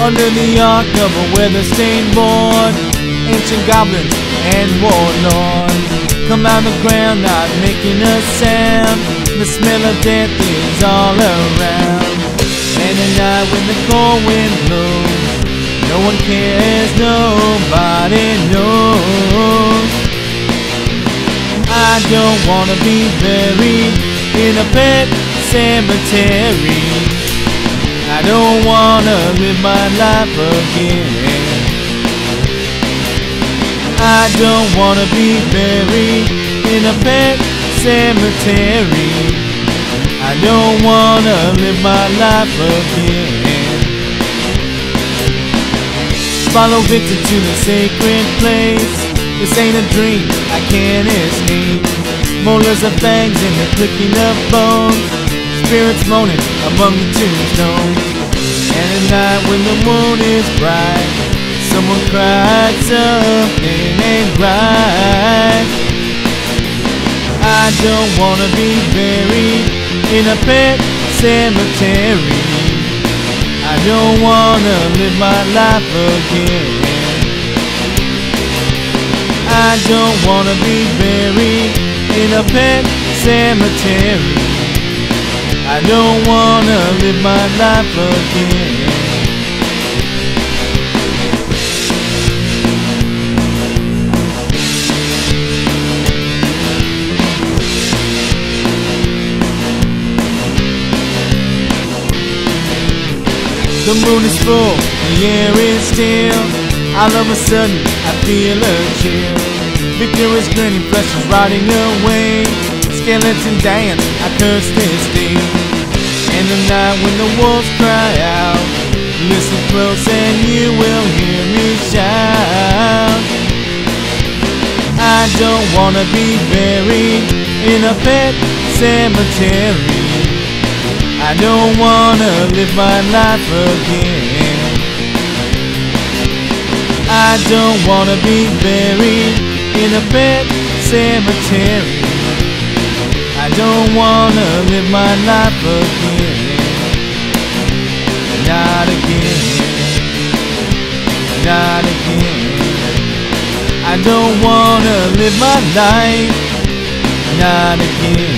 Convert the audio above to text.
Under the arc of a weather-stained board Ancient goblins and warlords. Come out the ground not making a sound. The smell of death is all around. And at night when the cold wind blows No one cares, nobody knows. I don't wanna be buried in a Pet Sematary I don't wanna live my life again. I don't wanna be buried in a Pet Sematary. I don't wanna live my life again. Follow Victor to the sacred place. This ain't a dream, I can't escape. Molars of fangs and the clicking of bones spirits moaning among the tombstones. And at night when the moon is bright, someone cried something ain't right. I don't wanna be buried in a Pet Sematary. I don't wanna live my life again. I don't wanna be buried in a Pet Sematary. I don't wanna live my life again. The moon is full, the air is still. All of a sudden, I feel a chill. Victor is grinning, flesh is rotting away skeleton dance, I curse this day. And the night when the wolves cry out, listen close and you will hear me shout. I don't wanna be buried in a Pet Sematary. I don't wanna live my life again. I don't wanna be buried in a Pet Sematary. I don't wanna live my life again. Not again. Not again. I don't wanna live my life. Not again.